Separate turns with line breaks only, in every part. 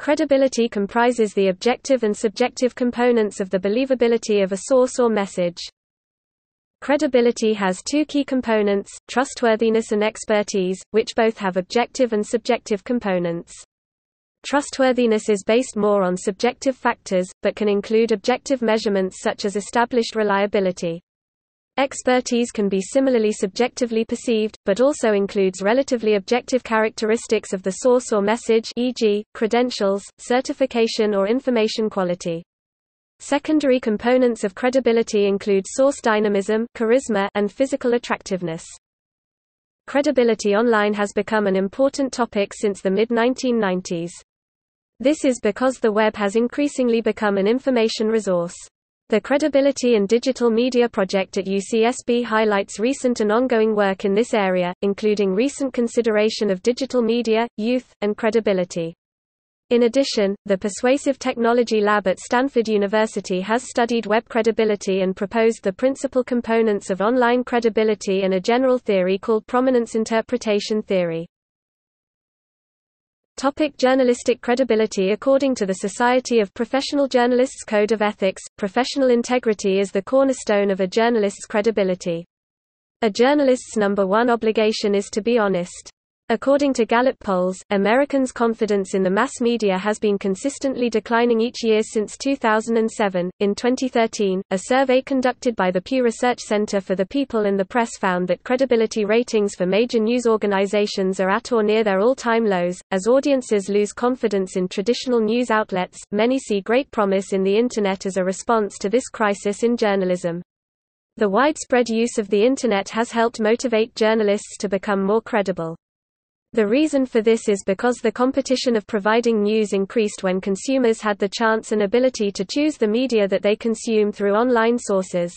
Credibility comprises the objective and subjective components of the believability of a source or message. Credibility has two key components, trustworthiness and expertise, which both have objective and subjective components. Trustworthiness is based more on subjective factors, but can include objective measurements such as established reliability. Expertise can be similarly subjectively perceived, but also includes relatively objective characteristics of the source or message e.g., credentials, certification or information quality. Secondary components of credibility include source dynamism charisma and physical attractiveness. Credibility online has become an important topic since the mid-1990s. This is because the web has increasingly become an information resource. The Credibility and Digital Media Project at UCSB highlights recent and ongoing work in this area, including recent consideration of digital media, youth, and credibility. In addition, the Persuasive Technology Lab at Stanford University has studied web credibility and proposed the principal components of online credibility and a general theory called prominence interpretation theory. Topic journalistic credibility According to the Society of Professional Journalists Code of Ethics, professional integrity is the cornerstone of a journalist's credibility. A journalist's number one obligation is to be honest. According to Gallup polls, Americans' confidence in the mass media has been consistently declining each year since 2007. In 2013, a survey conducted by the Pew Research Center for the People and the Press found that credibility ratings for major news organizations are at or near their all time lows. As audiences lose confidence in traditional news outlets, many see great promise in the Internet as a response to this crisis in journalism. The widespread use of the Internet has helped motivate journalists to become more credible. The reason for this is because the competition of providing news increased when consumers had the chance and ability to choose the media that they consume through online sources.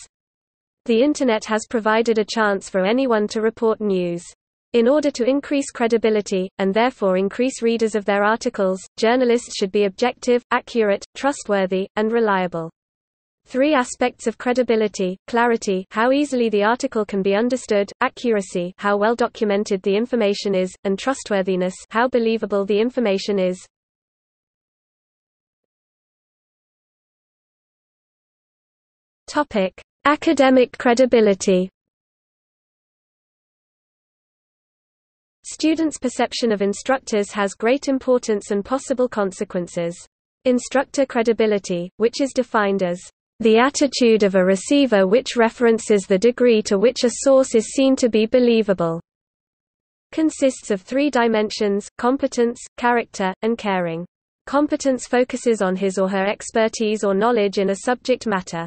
The Internet has provided a chance for anyone to report news. In order to increase credibility, and therefore increase readers of their articles, journalists should be objective, accurate, trustworthy, and reliable. Three aspects of credibility, clarity how easily the article can be understood, accuracy how well documented the information is, and trustworthiness how believable the information is. Academic credibility. Students' perception of instructors has great importance and possible consequences. Instructor credibility, which is defined as the attitude of a receiver which references the degree to which a source is seen to be believable consists of three dimensions, competence, character, and caring. Competence focuses on his or her expertise or knowledge in a subject matter.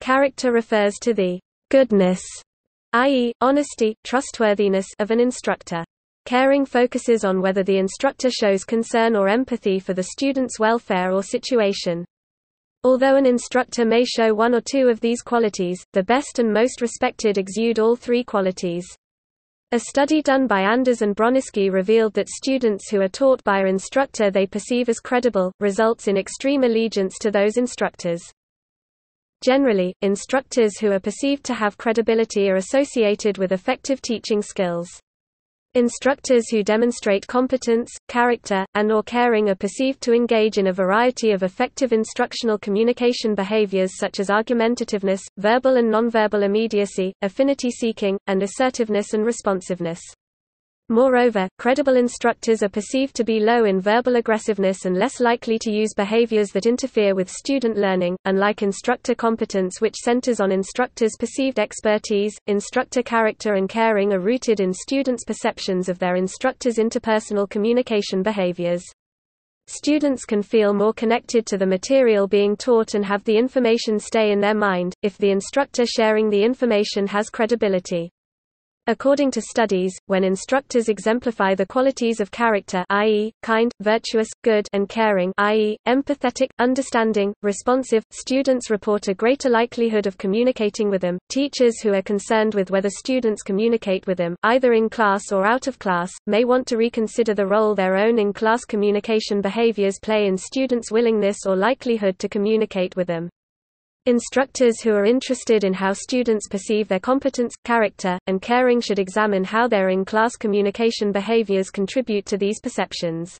Character refers to the goodness, i.e., honesty, trustworthiness of an instructor. Caring focuses on whether the instructor shows concern or empathy for the student's welfare or situation. Although an instructor may show one or two of these qualities, the best and most respected exude all three qualities. A study done by Anders and Broniski revealed that students who are taught by an instructor they perceive as credible, results in extreme allegiance to those instructors. Generally, instructors who are perceived to have credibility are associated with effective teaching skills. Instructors who demonstrate competence, character, and or caring are perceived to engage in a variety of effective instructional communication behaviors such as argumentativeness, verbal and nonverbal immediacy, affinity seeking, and assertiveness and responsiveness. Moreover, credible instructors are perceived to be low in verbal aggressiveness and less likely to use behaviors that interfere with student learning. Unlike instructor competence, which centers on instructors' perceived expertise, instructor character and caring are rooted in students' perceptions of their instructors' interpersonal communication behaviors. Students can feel more connected to the material being taught and have the information stay in their mind, if the instructor sharing the information has credibility. According to studies, when instructors exemplify the qualities of character i.e., kind, virtuous, good and caring i.e., empathetic, understanding, responsive, students report a greater likelihood of communicating with them. Teachers who are concerned with whether students communicate with them, either in class or out of class, may want to reconsider the role their own in-class communication behaviors play in students' willingness or likelihood to communicate with them. Instructors who are interested in how students perceive their competence, character, and caring should examine how their in-class communication behaviors contribute to these perceptions.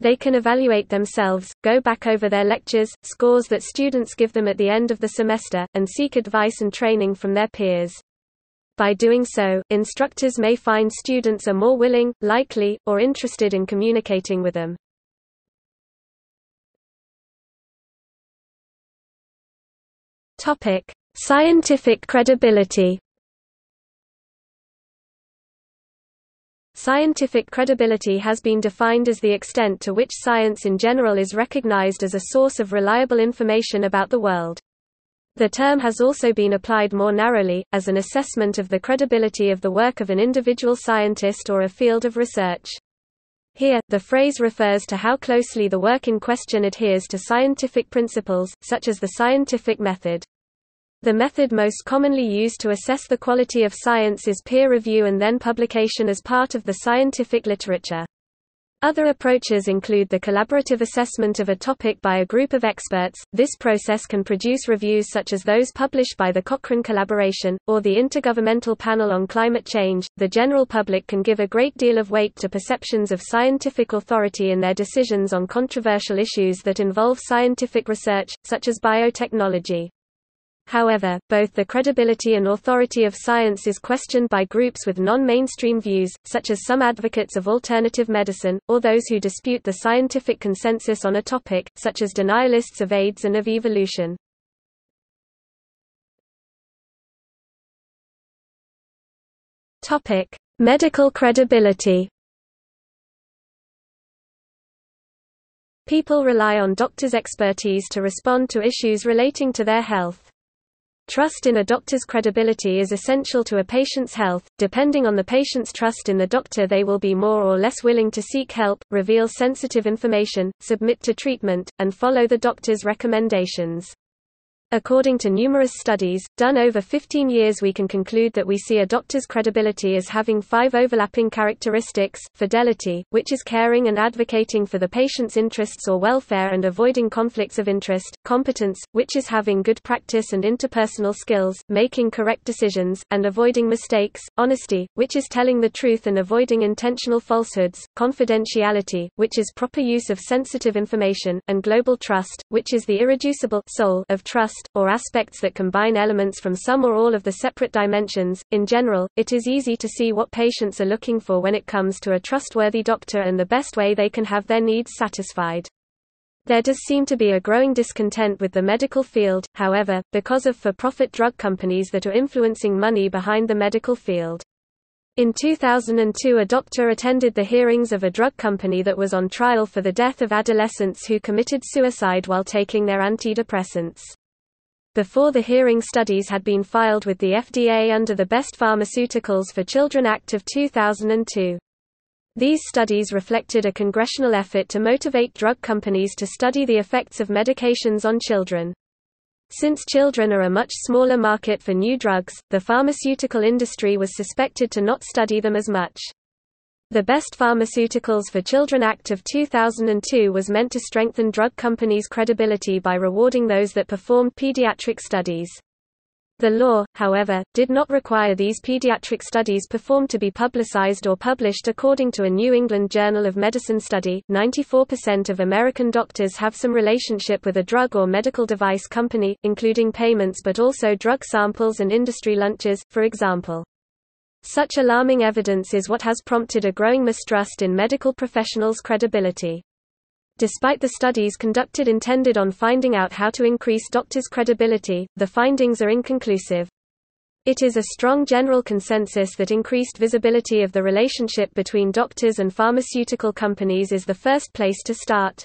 They can evaluate themselves, go back over their lectures, scores that students give them at the end of the semester, and seek advice and training from their peers. By doing so, instructors may find students are more willing, likely, or interested in communicating with them. Topic: Scientific credibility. Scientific credibility has been defined as the extent to which science in general is recognized as a source of reliable information about the world. The term has also been applied more narrowly, as an assessment of the credibility of the work of an individual scientist or a field of research. Here, the phrase refers to how closely the work in question adheres to scientific principles, such as the scientific method. The method most commonly used to assess the quality of science is peer review and then publication as part of the scientific literature. Other approaches include the collaborative assessment of a topic by a group of experts. This process can produce reviews such as those published by the Cochrane Collaboration, or the Intergovernmental Panel on Climate Change. The general public can give a great deal of weight to perceptions of scientific authority in their decisions on controversial issues that involve scientific research, such as biotechnology. However, both the credibility and authority of science is questioned by groups with non-mainstream views, such as some advocates of alternative medicine, or those who dispute the scientific consensus on a topic, such as denialists of AIDS and of evolution. Medical credibility People rely on doctors' expertise to respond to issues relating to their health. Trust in a doctor's credibility is essential to a patient's health. Depending on the patient's trust in the doctor, they will be more or less willing to seek help, reveal sensitive information, submit to treatment, and follow the doctor's recommendations. According to numerous studies, done over 15 years we can conclude that we see a doctor's credibility as having five overlapping characteristics, fidelity, which is caring and advocating for the patient's interests or welfare and avoiding conflicts of interest, competence, which is having good practice and interpersonal skills, making correct decisions, and avoiding mistakes, honesty, which is telling the truth and avoiding intentional falsehoods, confidentiality, which is proper use of sensitive information, and global trust, which is the irreducible soul of trust or aspects that combine elements from some or all of the separate dimensions. In general, it is easy to see what patients are looking for when it comes to a trustworthy doctor and the best way they can have their needs satisfied. There does seem to be a growing discontent with the medical field, however, because of for-profit drug companies that are influencing money behind the medical field. In 2002 a doctor attended the hearings of a drug company that was on trial for the death of adolescents who committed suicide while taking their antidepressants before the hearing studies had been filed with the FDA under the Best Pharmaceuticals for Children Act of 2002. These studies reflected a congressional effort to motivate drug companies to study the effects of medications on children. Since children are a much smaller market for new drugs, the pharmaceutical industry was suspected to not study them as much. The Best Pharmaceuticals for Children Act of 2002 was meant to strengthen drug companies' credibility by rewarding those that performed pediatric studies. The law, however, did not require these pediatric studies performed to be publicized or published according to a New England Journal of Medicine study. 94% of American doctors have some relationship with a drug or medical device company, including payments but also drug samples and industry lunches, for example. Such alarming evidence is what has prompted a growing mistrust in medical professionals' credibility. Despite the studies conducted intended on finding out how to increase doctors' credibility, the findings are inconclusive. It is a strong general consensus that increased visibility of the relationship between doctors and pharmaceutical companies is the first place to start.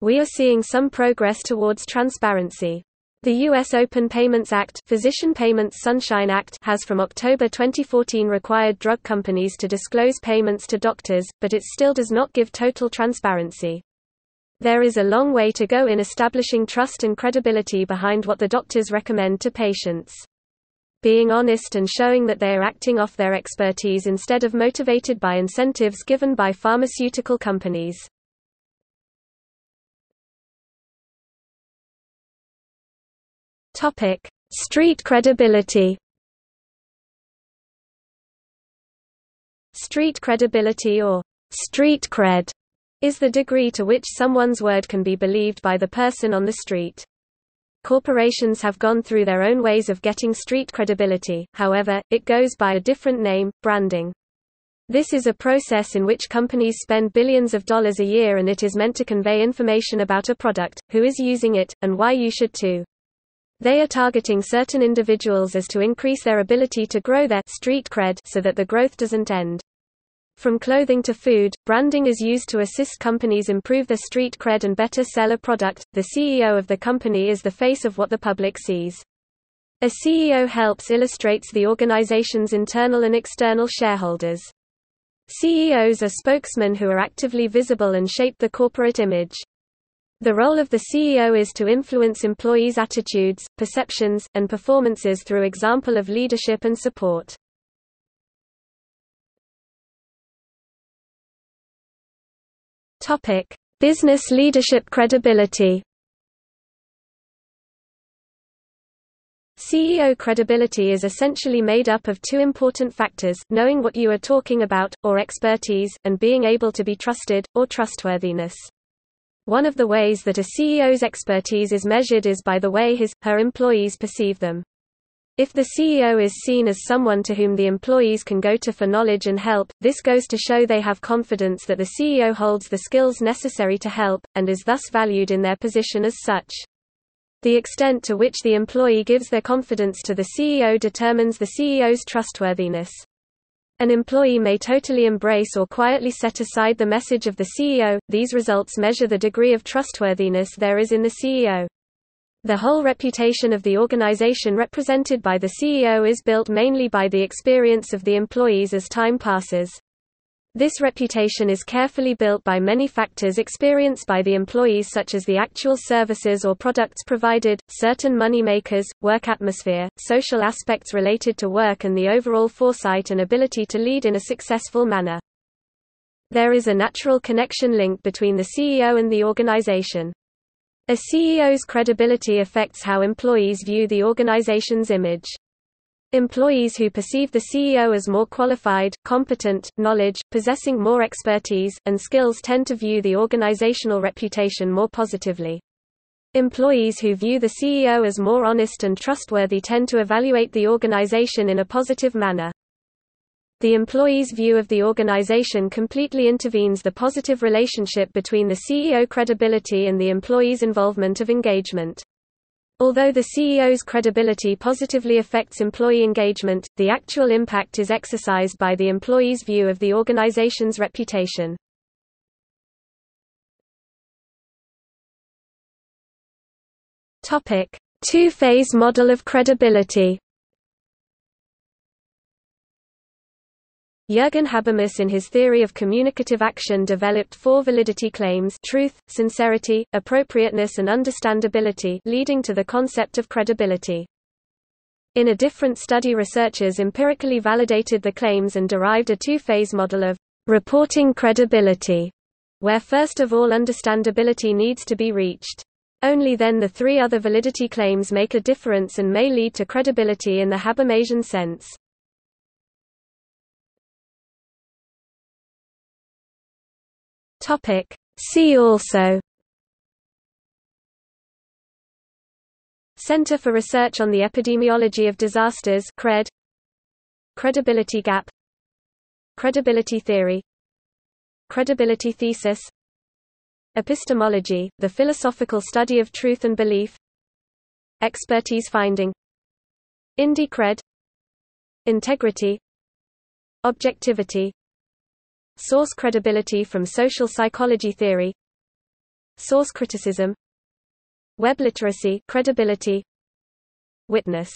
We are seeing some progress towards transparency. The U.S. Open Payments Act Physician Payments Sunshine Act has from October 2014 required drug companies to disclose payments to doctors, but it still does not give total transparency. There is a long way to go in establishing trust and credibility behind what the doctors recommend to patients. Being honest and showing that they are acting off their expertise instead of motivated by incentives given by pharmaceutical companies. Topic: Street credibility. Street credibility or street cred is the degree to which someone's word can be believed by the person on the street. Corporations have gone through their own ways of getting street credibility, however, it goes by a different name, branding. This is a process in which companies spend billions of dollars a year and it is meant to convey information about a product, who is using it, and why you should too. They are targeting certain individuals as to increase their ability to grow their street cred so that the growth doesn't end. From clothing to food, branding is used to assist companies improve their street cred and better sell a product. The CEO of the company is the face of what the public sees. A CEO helps illustrates the organization's internal and external shareholders. CEOs are spokesmen who are actively visible and shape the corporate image. The role of the CEO is to influence employees' attitudes, perceptions, and performances through example of leadership and support. Topic: Business leadership credibility. CEO credibility is essentially made up of two important factors, knowing what you are talking about, or expertise, and being able to be trusted, or trustworthiness. One of the ways that a CEO's expertise is measured is by the way his, her employees perceive them. If the CEO is seen as someone to whom the employees can go to for knowledge and help, this goes to show they have confidence that the CEO holds the skills necessary to help, and is thus valued in their position as such. The extent to which the employee gives their confidence to the CEO determines the CEO's trustworthiness. An employee may totally embrace or quietly set aside the message of the CEO. These results measure the degree of trustworthiness there is in the CEO. The whole reputation of the organization represented by the CEO is built mainly by the experience of the employees as time passes. This reputation is carefully built by many factors experienced by the employees such as the actual services or products provided, certain money makers, work atmosphere, social aspects related to work and the overall foresight and ability to lead in a successful manner. There is a natural connection link between the CEO and the organization. A CEO's credibility affects how employees view the organization's image. Employees who perceive the CEO as more qualified, competent, knowledge, possessing more expertise, and skills tend to view the organizational reputation more positively. Employees who view the CEO as more honest and trustworthy tend to evaluate the organization in a positive manner. The employee's view of the organization completely intervenes the positive relationship between the CEO credibility and the employee's involvement of engagement. Although the CEO's credibility positively affects employee engagement, the actual impact is exercised by the employee's view of the organization's reputation. Two-phase model of credibility Jürgen Habermas in his theory of communicative action developed four validity claims truth, sincerity, appropriateness and understandability leading to the concept of credibility. In a different study researchers empirically validated the claims and derived a two-phase model of reporting credibility, where first of all understandability needs to be reached. Only then the three other validity claims make a difference and may lead to credibility in the Habermasian sense. Topic. See also. Center for Research on the Epidemiology of Disasters CRED. Credibility gap. Credibility theory. Credibility thesis. Epistemology, the philosophical study of truth and belief. Expertise finding. Indie-cred Integrity. Objectivity Source credibility from social psychology theory. Source criticism. Web literacy credibility. Witness